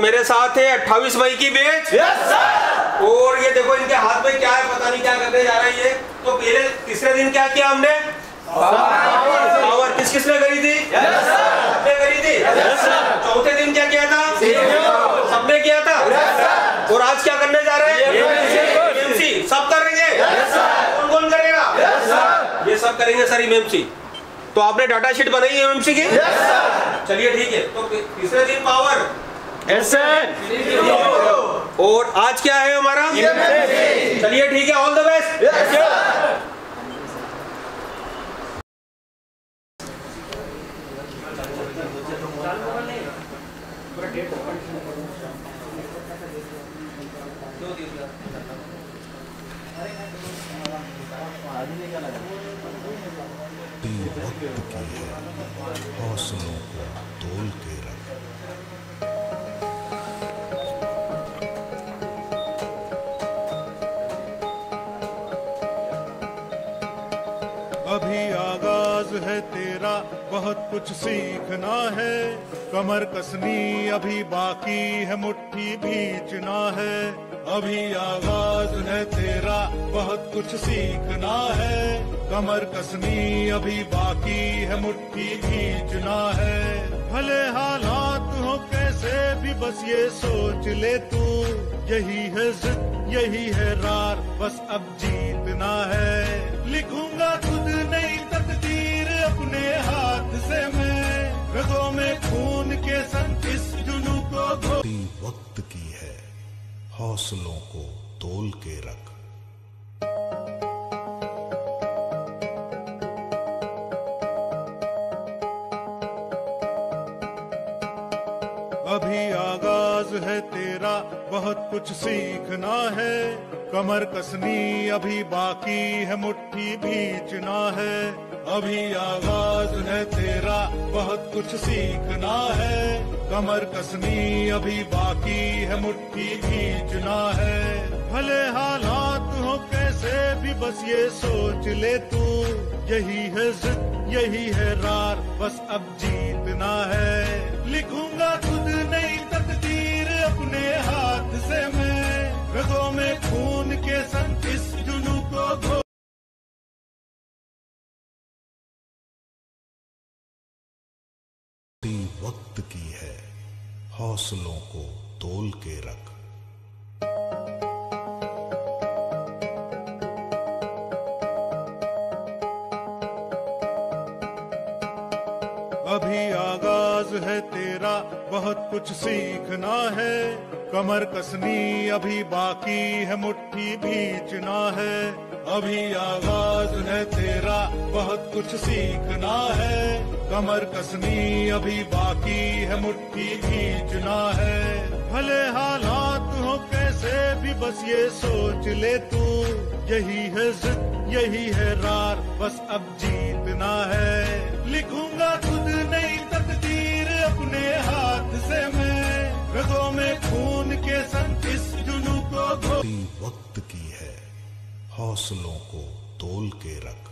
मेरे साथ है 28 मई की बेच यस सर और ये देखो इनके हाथ में क्या है पता नहीं क्या करने जा रहे हैं ये तो पहले तीसरे दिन क्या किया हमने पावर किस किसने करी थी सबने करी थी चौथे दिन क्या किया था सबने किया था और आज क्या करने जा रहे हैं सब करेंगे कौन कौन करेगा ये सब करेंगे सर एमसी तो आपने डाटा शीट बनाई है एमसी की चलिए ठीक है तो तीसरे दिन पावर और आज क्या है हमारा? चलिए ठीक है ऑल द बेस्ट ती वक्त की है। हौसलों को तोल के रख आगाज़ है तेरा, बहुत कुछ सीखना है। कमर कसनी, अभी बाकी है, मुट्ठी भींचना है। अभी आगाज़ है तेरा, बहुत कुछ सीखना है। कमर कसनी, अभी बाकी है, मुट्ठी भींचना है। भले हालात हो कैसे भी, बस ये सोच ले तू। यही है जिद, यही है रार, बस अब जीतना है। लिखूँगा खुद नहीं तकदीर हौसलों को तोल के रख। अभी आगाज़ है तेरा बहुत कुछ सीखना है। कमर कसनी, अभी बाकी है, मुट्ठी भींचना है। अभी आगाज़ है, तेरा बहुत कुछ सीखना है। कमर कसनी, अभी बाकी है, मुट्ठी भींचना है। भले हालात हो कैसे भी, बस ये सोच ले तू। यही है जिद, यही है रार, बस अब जीतना है। वक्त की है, हौसलों को तोल के रख। अभी आगाज़ है तेरा, बहुत कुछ सीखना है। कमर कसनी अभी बाकी है, मुट्ठी भींचना है। अभी आगाज़ है तेरा, बहुत कुछ सीखना है। कमर कसनी अभी बाकी है, मुट्ठी खींचना है। भले हालात हो कैसे भी, बस ये सोच ले तू। यही है जिद, यही है रार, बस अब जीतना है। लिखूँगा खुद नई तकदीर अपने हाथ से मैं। रगों में खून के हौसलों को तोल के रख।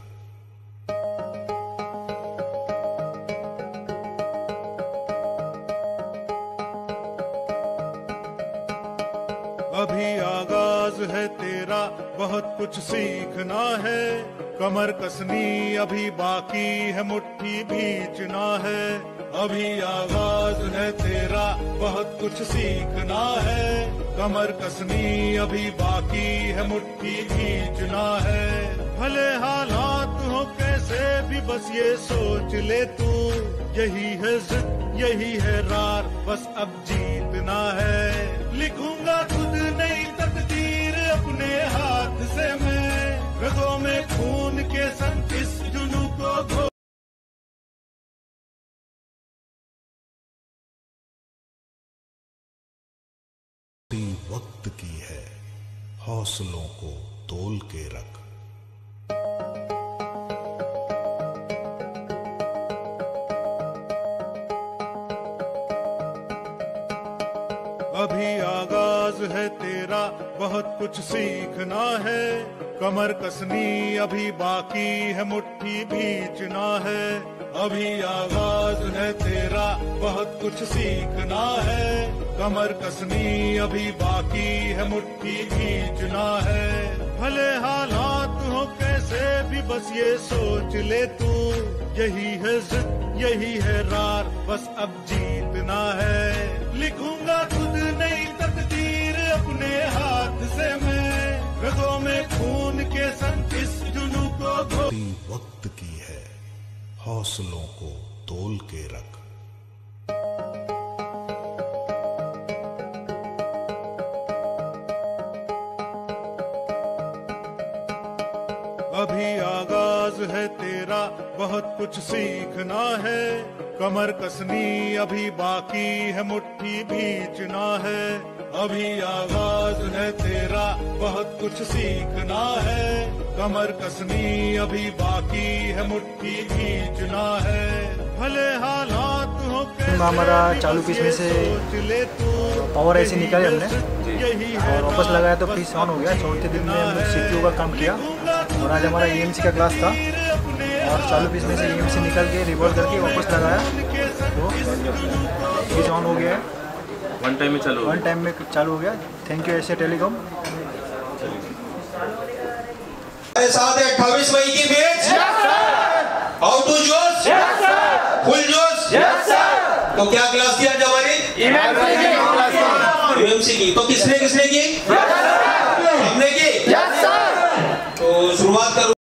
अभी है तेरा, बहुत कुछ सीखना है। कमर कसनी अभी बाकी है, मुट्ठी भींचना है। अभी आगाज़ है तेरा, बहुत कुछ सीखना है। कमर कसनी अभी बाकी है, मुट्ठी भींचना है। भले हालात हो कैसे भी, बस ये सोच ले तू। यही है जिद, यही है रार, बस अब जीतना है। लिखूँगा से मैं रगों में खून के संग इस जुनू को धो वक्त की है, हौसलों को तोल के रख। अभी आगाज़ है तेरा, बहुत कुछ सीखना है। कमर कसनी अभी बाकी है, मुट्ठी भींचना है। अभी आगाज़ है तेरा, बहुत कुछ सीखना है। कमर कसनी अभी बाकी है, मुट्ठी खींचना है। भले हालात हो कैसे भी, बस ये सोच ले तू। यही है जिद, यही है रार, बस अब जीतना है। लिखूँगा तकदीर अपने हाथ से मैं रगों में खून के संग इस जुनू को वक्त की है हौसलों को तोल के रख। अभी आगाज़ है तेरा बहुत कुछ सीखना है। कमर कसनी अभी बाकी है मुट्ठी भींचना है। अभी आगाज़ है तेरा बहुत कुछ सीखना है। कमर कसनी अभी बाकी है मुट्ठी भींचना है। भले हालात हो हमारा चालू पीस में से तू, पावर ऐसे निकाले हमने। यही है और वापस लगाया तो पीस ऑन हो गया। चौथे दिन में हमने है। सी का काम किया। और आज हमारा ई का क्लास था। और चालू पीस में से ई निकल के रिवॉल्व करके वापस लगाया तो पीस ऑन हो गया है। वन टाइम में चालू वन टाइम में चालू हो गया। थैंक यू एशिया टेलीकॉम साथ है अट्ठाईस मई की मैच और टू जोश फुल जोश तो क्या क्लास थी आज हमारी? की। तो किसने किसने की?